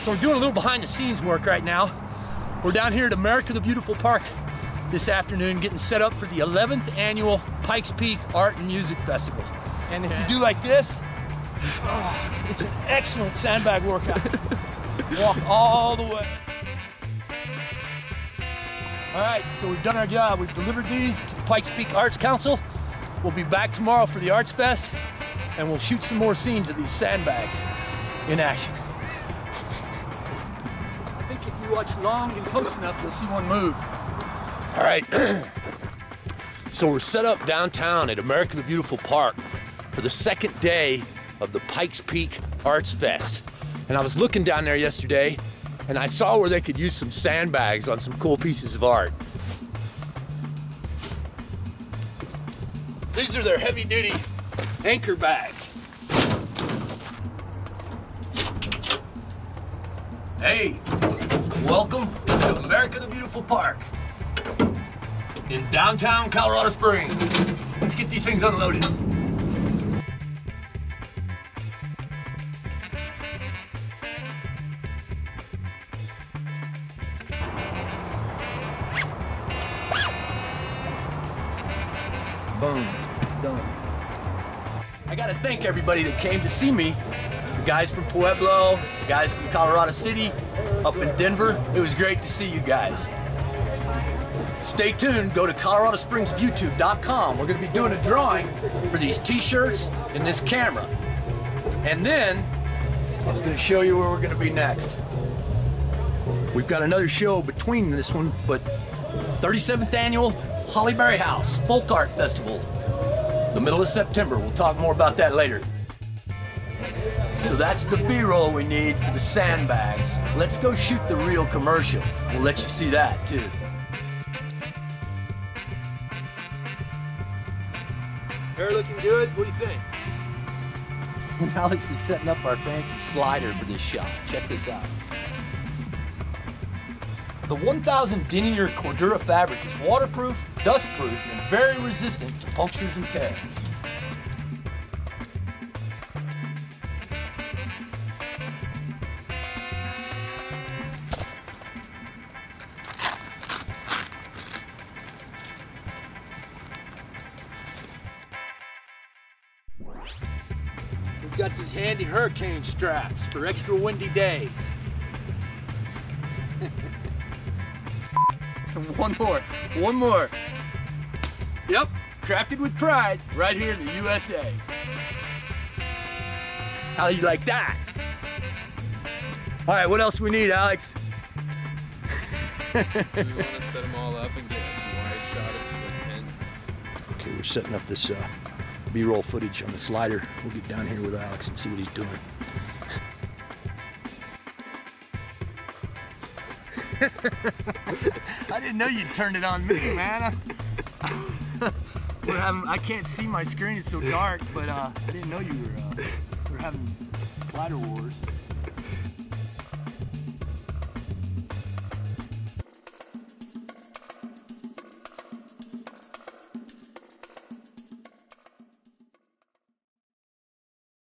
So we're doing a little behind the scenes work right now. We're down here at America the Beautiful Park this afternoon getting set up for the 11th annual Pikes Peak Art and Music Festival. And if you do like this, oh, it's an excellent sandbag workout. Walk all the way. All right, so we've done our job. We've delivered these to the Pikes Peak Arts Council. We'll be back tomorrow for the Arts Fest, and we'll shoot some more scenes of these sandbags in action. Watch long and close enough, you'll see one move. All right, so we're set up downtown at America the Beautiful Park for the second day of the Pikes Peak Arts Fest. And I was looking down there yesterday, and I saw where they could use some sandbags on some cool pieces of art. These are their heavy duty anchor bags. Hey, welcome to America the Beautiful Park in downtown Colorado Springs. Let's get these things unloaded. Boom. Done. I gotta thank everybody that came to see me. The guys from Pueblo, the guys from Colorado City, up in Denver. It was great to see you guys. Stay tuned. Go to coloradospringsviewtube.com. We're going to be doing a drawing for these t-shirts and this camera. And then I was going to show you where we're going to be next. We've got another show between this one, but 37th annual Holly Berry House Folk Art Festival, the middle of September. We'll talk more about that later. So that's the B-roll we need for the sandbags. Let's go shoot the real commercial. We'll let you see that too. Hair looking good? What do you think? Alex is setting up our fancy slider for this shot. Check this out. The 1000 denier Cordura fabric is waterproof, dustproof, and very resistant to punctures and tears. Got these handy hurricane straps for extra windy days. one more, one more. Yep, crafted with pride right here in the USA. How you like that? All right, what else we need, Alex? Do you want to set them all up and get a wide shot of the Okay, we're setting up this uh, B-roll footage on the slider. We'll get down here with Alex and see what he's doing. I didn't know you'd turned it on me, man. I can't see my screen, it's so dark, but uh, I didn't know you were, uh, we're having slider wars.